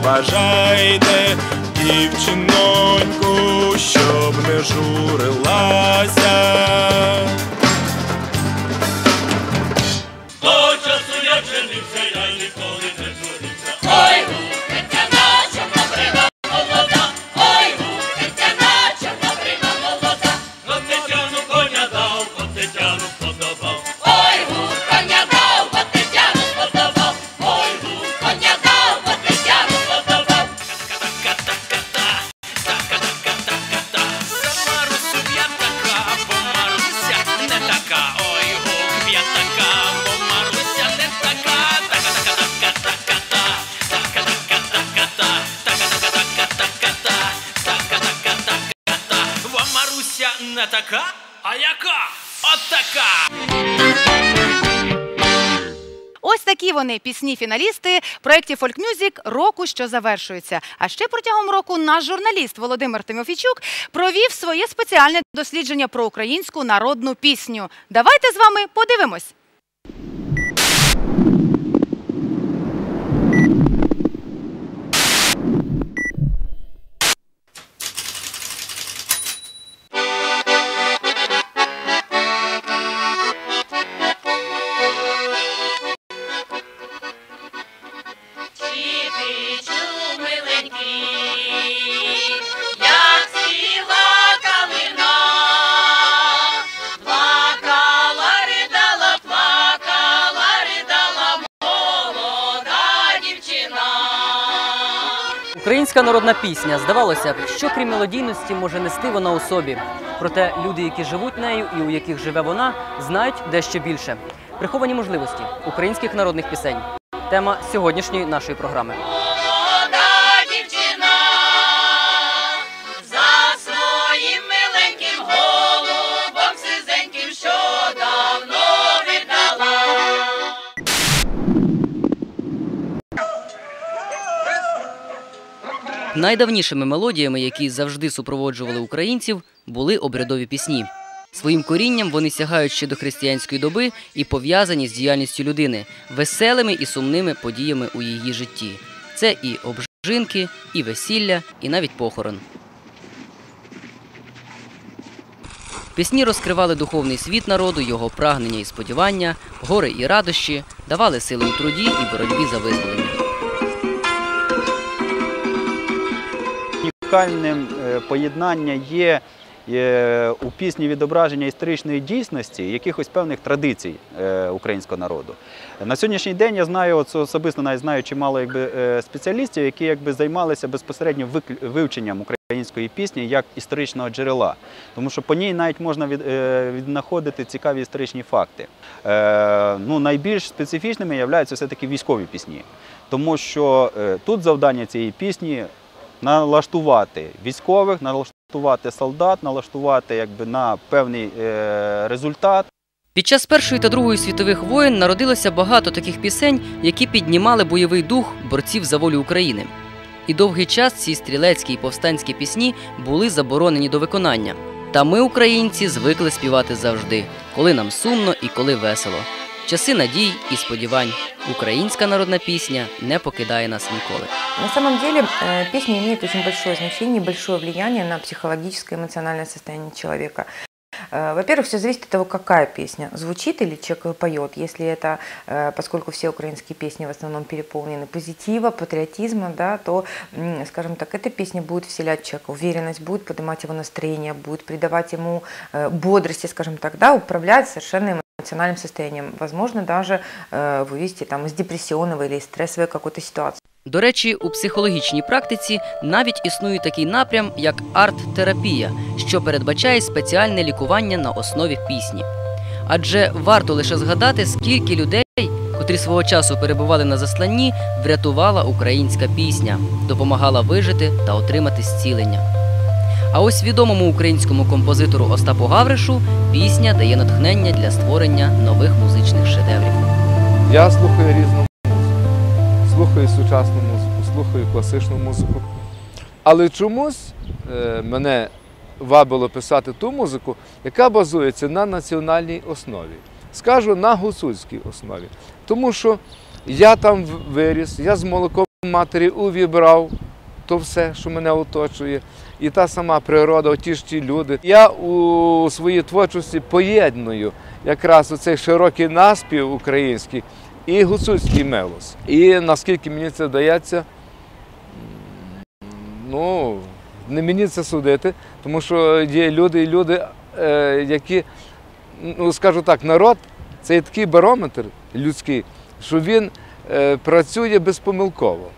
розважайте дівчиноньку, щоб не журилася. До часу я женився, я не така, а яка? От така! Ось такі вони пісні-фіналісти проєктів Folk Music року, що завершується. А ще протягом року наш журналіст Володимир Тимофійчук провів своє спеціальне дослідження про українську народну пісню. Давайте з вами подивимось. Українська народна пісня, здавалося б, що крім мелодійності може нести вона у собі. Проте люди, які живуть нею і у яких живе вона, знають дещо більше. Приховані можливості українських народних пісень. Тема сьогоднішньої нашої програми. Найдавнішими мелодіями, які завжди супроводжували українців, були обрядові пісні. Своїм корінням вони сягають ще до християнської доби і пов'язані з діяльністю людини, веселими і сумними подіями у її житті. Це і обжинки, і весілля, і навіть похорон. Пісні розкривали духовний світ народу, його прагнення і сподівання, гори і радощі, давали сили у труді і боротьбі за визволення. Унікальним е, поєднання є е, у пісні відображення історичної дійсності якихось певних традицій е, українського народу. На сьогоднішній день я знаю, от особисто навіть знаю чимало якби, спеціалістів, які якби, займалися безпосередньо вивченням української пісні як історичного джерела. Тому що по ній навіть можна від, віднаходити цікаві історичні факти. Ну, найбільш специфічними являються все-таки військові пісні. Тому що тут завдання цієї пісні налаштувати військових, налаштувати солдат, налаштувати якби, на певний е, результат. Під час Першої та Другої світових воєн народилося багато таких пісень, які піднімали бойовий дух борців за волю України. І довгий час ці стрілецькі і повстанські пісні були заборонені до виконання. Та ми, українці, звикли співати завжди, коли нам сумно і коли весело. Часи надій і сподівань. Українська народна пісня не покидає нас ніколи. На самом деле э, песня имеет очень большое значение, большое влияние на психологическое и эмоциональное состояние человека. Э, Во-первых, все зависит от того, какая песня звучит или человек её поет. Если это, э, поскольку все украинские песни в основном переполнены позитива, патриотизма, да, то, м, скажем так, эта песня будет вселять в человека уверенность, будет поднимать его настроение, будет придавать ему э, бодрости, скажем так, да, управлять совершенно эмоциональным состоянием. Возможно, даже э, вывести там из депрессионного или из стрессовой какой-то ситуации. До речі, у психологічній практиці навіть існує такий напрям, як арт-терапія, що передбачає спеціальне лікування на основі пісні. Адже варто лише згадати, скільки людей, котрі свого часу перебували на засланні, врятувала українська пісня, допомагала вижити та отримати зцілення. А ось відомому українському композитору Остапу Гавришу пісня дає натхнення для створення нових музичних шедеврів. Я слухаю різну музику. Слухаю сучасну музику, слухаю класичну музику. Але чомусь е, мене вабило писати ту музику, яка базується на національній основі. Скажу на гуцульській основі. Тому що я там виріс, я з молоком матері увібрав то все, що мене оточує, і та сама природа, ті ж ті люди. Я у своїй творчості поєдную якраз оцей широкий наспів український і гуцульський мелос. І наскільки мені це вдається, ну, не мені це судити, тому що є люди і люди, е, які, ну скажу так, народ це такий барометр людський, що він е, працює безпомилково.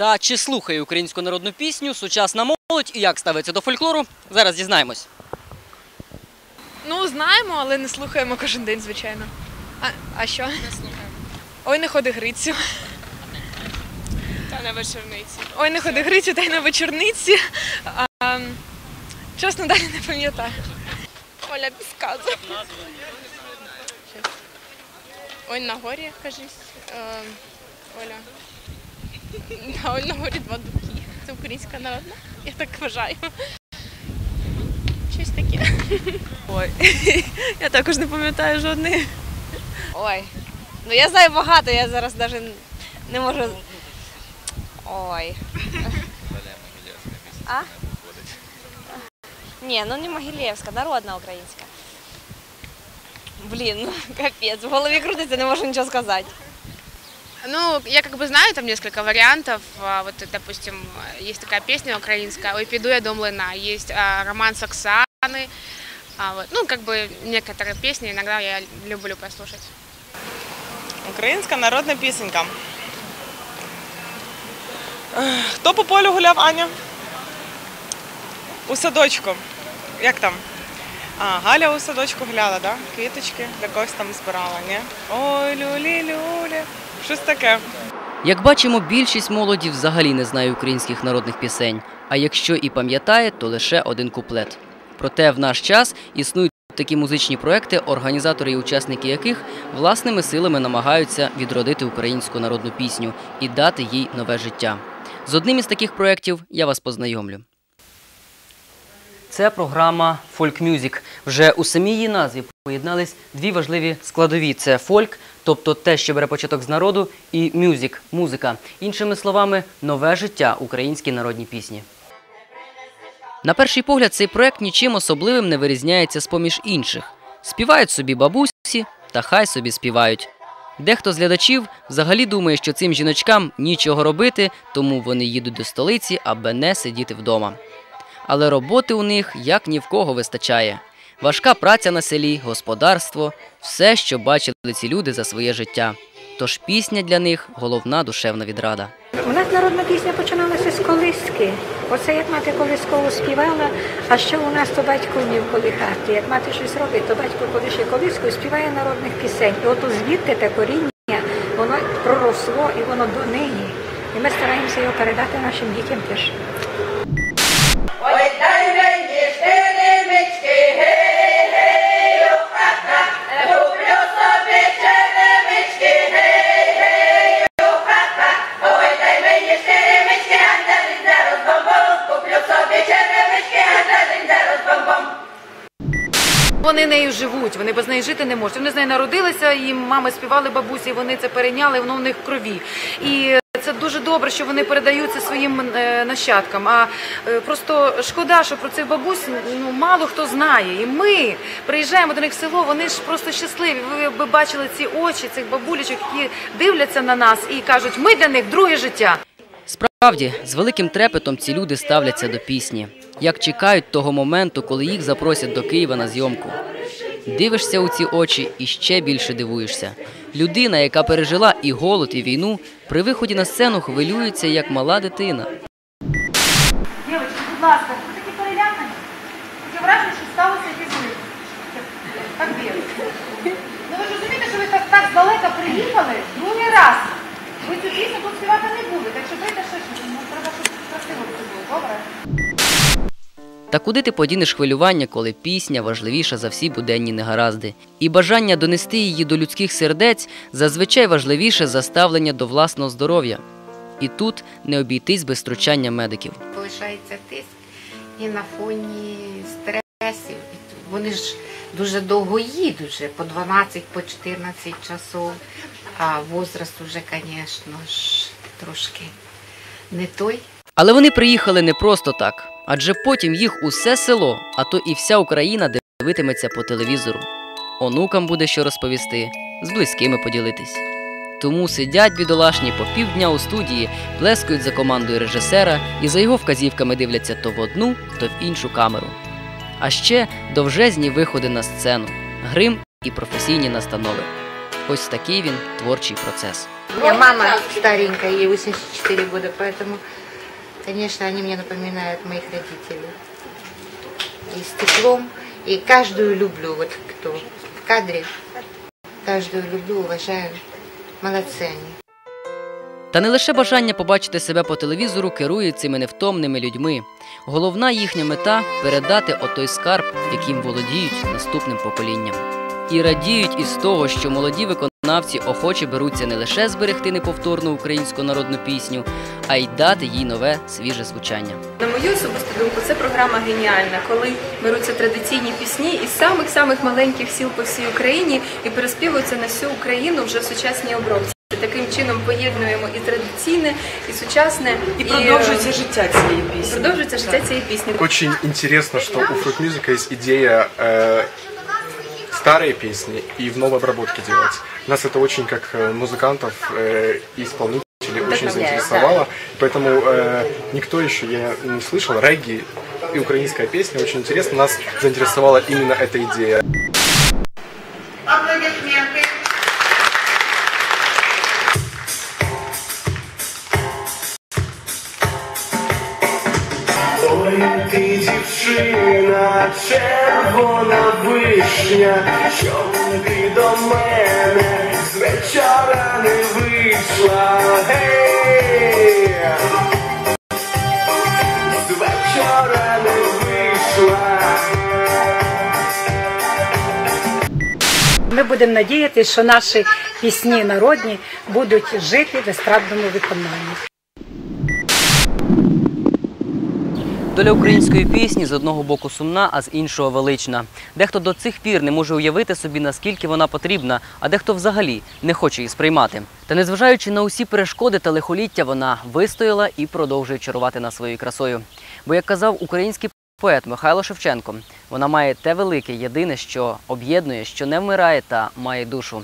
Та чи слухає українську народну пісню сучасна молодь і як ставиться до фольклору? Зараз дізнаємось. Ну, знаємо, але не слухаємо кожен день, звичайно. А, а що? Не слухаємо. Ой, не ходи Грицю. Та на вечорниці. Ой, не ходи Грицю, та й на вечорниці. А, чесно, далі не пам'ятаю. Оля підказує. Ой, на горі, кажись. Е, Оля. На, горі два дубки. Це українська народна. Я так вважаю. Щось таке. Ой, я також не пам'ятаю жодної. Ой. Ну я знаю багато, я зараз навіть не можу. Ой. А? Ні, ну не Могилєвська, народна українська. Блін, ну капець, в голові крутиться, не можу нічого сказати. Ну, я как бы знаю там несколько вариантов. А, Вот, допустим, есть такая песня украинская «Ой, піду я до млина». Есть а, роман с Оксаны. А, вот, ну, как бы некоторые песни иногда я люблю послушать. Українська народна пісенька. Ех, Хто по полю гуляв, Аня? У садочку. Як там? А, Галя у садочку гуляла, да? Квіточки для когось там збирала, ні? Ой, люлі, люлі. Щось таке. Як бачимо, більшість молоді взагалі не знає українських народних пісень, а якщо і пам'ятає, то лише один куплет. Проте в наш час існують такі музичні проекти, організатори і учасники яких власними силами намагаються відродити українську народну пісню і дати їй нове життя. З одним із таких проєктів я вас познайомлю. Це програма Folk Music. Вже у самій її назві поєднались дві важливі складові: це фольк, тобто те, що бере початок з народу, і мюзик музика. Іншими словами, нове життя українській народній пісні. На перший погляд, цей проект нічим особливим не вирізняється з поміж інших. Співають собі бабусі, та хай собі співають. Дехто з глядачів взагалі думає, що цим жіночкам нічого робити, тому вони їдуть до столиці, аби не сидіти вдома. Але роботи у них як ні в кого вистачає. Важка праця на селі, господарство все, що бачили ці люди за своє життя. Тож пісня для них головна душевна відрада. У нас народна пісня починалася з колиски. Оце як мати колискову співала, а що у нас то батько вмів колихати. Як мати щось робить, то батько колише колиску і співає народних пісень. І от звідти те коріння, воно проросло і воно до нині. І ми стараємося його передати нашим дітям теж. Вони нею живуть, вони без неї жити не можуть. Вони з нею народилися, їм мами співали бабусі, вони це перейняли, воно в них в крові. І це дуже добре, що вони передають це своїм е, нащадкам. А е, просто шкода, що про цих бабусь ну мало хто знає. І ми приїжджаємо до них в село. Вони ж просто щасливі. Ви б бачили ці очі цих бабулечок, які дивляться на нас і кажуть, ми для них друге життя. Справді, з великим трепетом ці люди ставляться до пісні, як чекають того моменту, коли їх запросять до Києва на зйомку. Дивишся у ці очі і ще більше дивуєшся. Людина, яка пережила і голод, і війну, при виході на сцену хвилюється, як мала дитина. Дівчатки, будь ласка, ви такі перелякані. Таке враження, що сталося якесь злив. Так біло. Ну ви ж розумієте, що ви так, так здалека приїхали другий раз. Ви цю пісню тут співати не будете. Якщо прийде ще щось, ну треба, щоб красиво все було, добре? Та куди ти подінеш хвилювання, коли пісня важливіша за всі буденні негаразди, і бажання донести її до людських сердець зазвичай важливіше за ставлення до власного здоров'я. І тут не обійтись без втручання медиків. Повишається тиск і на фоні стресів. Вони ж дуже довго їдуть, вже по 12, по 14 часов. А возраст уже, звісно ж, трошки не той. Але вони приїхали не просто так, адже потім їх усе село, а то і вся Україна дивитиметься по телевізору. Онукам буде що розповісти, з близькими поділитись. Тому сидять бідолашні по півдня у студії, плескають за командою режисера і за його вказівками дивляться то в одну, то в іншу камеру. А ще довжезні виходи на сцену, грим і професійні настанови. Ось такий він творчий процес. Меня мама старенькая, ей 84 года, поэтому, конечно, они мне напоминают моих родителей. И с теплом, и каждую люблю, вот кто в кадре, каждую люблю, уважаю. Молодцы они. Та не лише бажання побачити себе по телевізору керує цими невтомними людьми. Головна їхня мета передати отой скарб, яким володіють наступним поколінням. І радіють із того, що молоді виконавці охоче беруться не лише зберегти неповторну українську народну пісню, а й дати їй нове свіже звучання. На мою особисту думку, це програма геніальна, коли беруться традиційні пісні із самих-самих маленьких сіл по всій Україні і переспівуються на всю Україну вже в сучасній обробці. Таким чином поєднуємо і традиційне, і сучасне, І продовжується життя цієї пісні. Продовжується життя цієї пісні. Очень интересно, что у фольк мюзика есть идея э, старые песни и в новой обработке делать. Нас это очень, как э, музыкантов э, и исполнителей, очень заинтересовало. Поэтому э, никто еще, я не слышал, регги и украинская песня очень интересно. Нас заинтересовала именно эта идея. Вишня, що ти до мене з вечора не вийшла. Гей! З вечора не вийшла. Ми будемо надіятися, що наші пісні народні будуть жити в естрадному виконанні. Доля української пісні з одного боку сумна, а з іншого велична. Дехто до цих пір не може уявити собі, наскільки вона потрібна, а дехто взагалі не хоче її сприймати. Та незважаючи на усі перешкоди та лихоліття, вона вистояла і продовжує чарувати нас своєю красою. Бо, як казав український поет Михайло Шевченко, вона має те велике єдине, що об'єднує, що не вмирає та має душу.